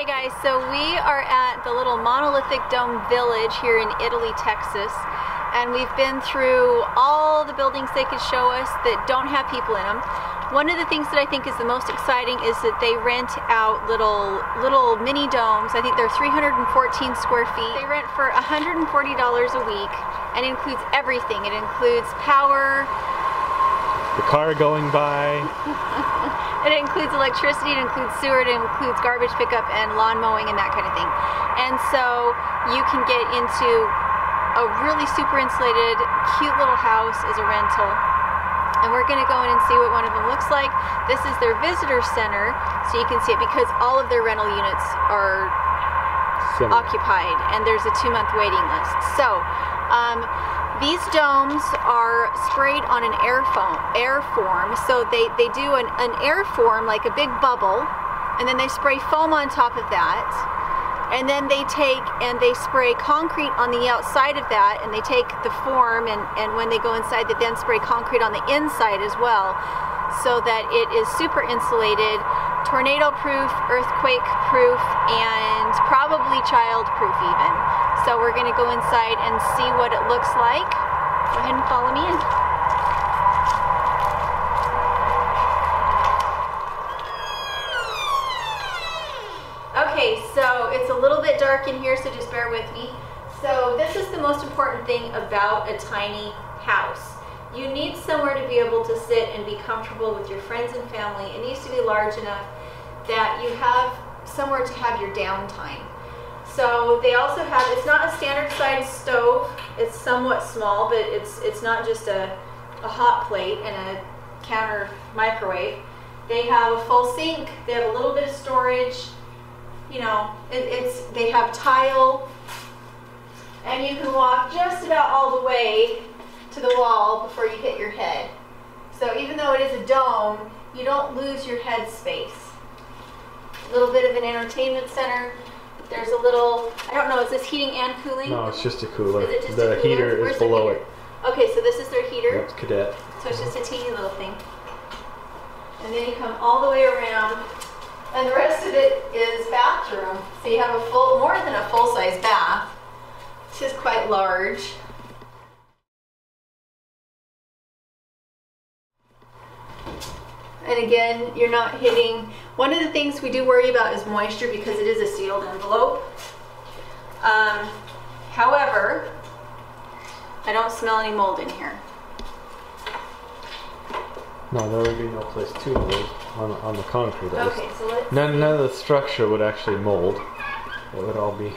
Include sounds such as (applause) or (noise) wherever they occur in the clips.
Hey guys, so we are at the little monolithic dome village here in Italy, Texas. And we've been through all the buildings they could show us that don't have people in them. One of the things that I think is the most exciting is that they rent out little little mini domes. I think they're 314 square feet. They rent for $140 a week and includes everything. It includes power, the car going by. (laughs) it includes electricity, it includes sewer, it includes garbage pickup and lawn mowing and that kind of thing. And so you can get into a really super insulated, cute little house as a rental. And we're gonna go in and see what one of them looks like. This is their visitor center, so you can see it because all of their rental units are Similar. occupied and there's a two month waiting list. So, um, these domes are sprayed on an air, foam, air form. So they, they do an, an air form, like a big bubble, and then they spray foam on top of that. And then they take and they spray concrete on the outside of that, and they take the form, and, and when they go inside, they then spray concrete on the inside as well, so that it is super insulated, tornado proof, earthquake proof, and probably child proof even. So we're gonna go inside and see what it looks like. Go ahead and follow me in. Okay, so it's a little bit dark in here, so just bear with me. So this is the most important thing about a tiny house. You need somewhere to be able to sit and be comfortable with your friends and family. It needs to be large enough that you have somewhere to have your downtime. So they also have, it's not a standard size stove, it's somewhat small, but it's, it's not just a, a hot plate and a counter microwave. They have a full sink, they have a little bit of storage, you know, it, it's, they have tile, and you can walk just about all the way to the wall before you hit your head. So even though it is a dome, you don't lose your head space. A little bit of an entertainment center, there's a little, I don't know, is this heating and cooling? No, it's just a cooler. Is it just the a cooler? heater Where's is below heater? it. Okay, so this is their heater. That's cadet. So it's just a teeny little thing. And then you come all the way around, and the rest of it is bathroom. So you have a full, more than a full-size bath. This is quite large. And again, you're not hitting, one of the things we do worry about is moisture because it is a sealed envelope. Um, however, I don't smell any mold in here. No, there would be no place to mold on, on the concrete. Okay, so let's none, none of the structure would actually mold. It would all be.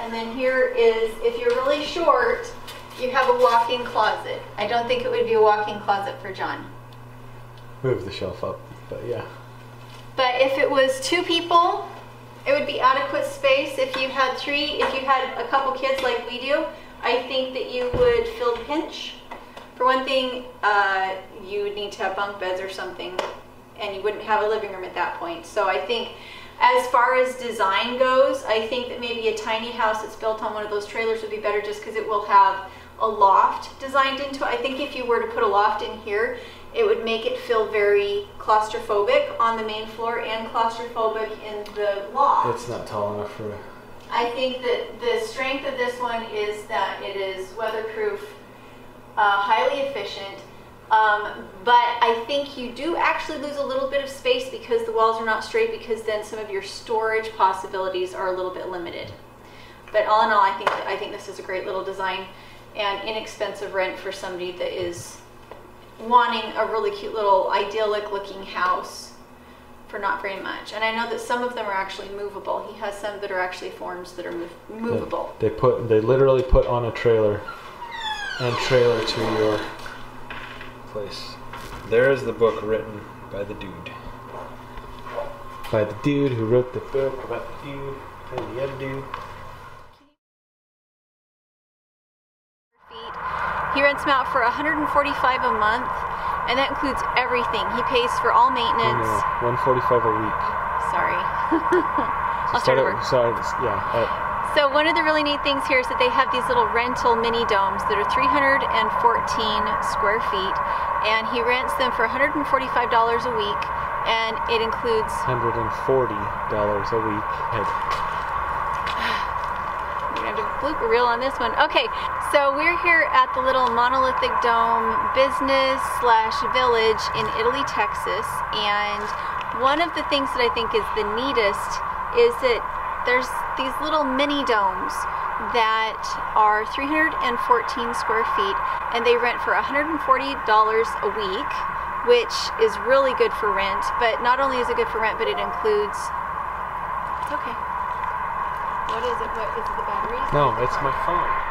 And then here is, if you're really short, you have a walk-in closet. I don't think it would be a walk-in closet for John move the shelf up, but yeah. But if it was two people, it would be adequate space. If you had three, if you had a couple kids like we do, I think that you would feel the pinch. For one thing, uh, you would need to have bunk beds or something, and you wouldn't have a living room at that point. So I think as far as design goes, I think that maybe a tiny house that's built on one of those trailers would be better just because it will have a loft designed into it. I think if you were to put a loft in here, it would make it feel very claustrophobic on the main floor and claustrophobic in the loft. It's not tall enough for. I think that the strength of this one is that it is weatherproof, uh, highly efficient, um, but I think you do actually lose a little bit of space because the walls are not straight because then some of your storage possibilities are a little bit limited. But all in all, I think I think this is a great little design and inexpensive rent for somebody that is wanting a really cute little idyllic looking house for not very much. And I know that some of them are actually movable. He has some that are actually forms that are move movable. They, they put they literally put on a trailer and trailer to your place. There is the book written by the dude. By the dude who wrote the book about the dude and the other dude. He rents them out for 145 a month, and that includes everything. He pays for all maintenance. No, 145 a week. Sorry. (laughs) I'll start over. Sorry, yeah. Uh, so one of the really neat things here is that they have these little rental mini domes that are 314 square feet, and he rents them for $145 a week. and it includes Hundred and forty dollars a week. (sighs) We're gonna have to blooper reel on this one. Okay, so we're here at the little monolithic dome business slash village in Italy, Texas, and one of the things that I think is the neatest is that there's these little mini domes that are 314 square feet, and they rent for $140 a week, which is really good for rent. But not only is it good for rent, but it includes. It's okay. What is it? What is it? The batteries? No, it's my phone.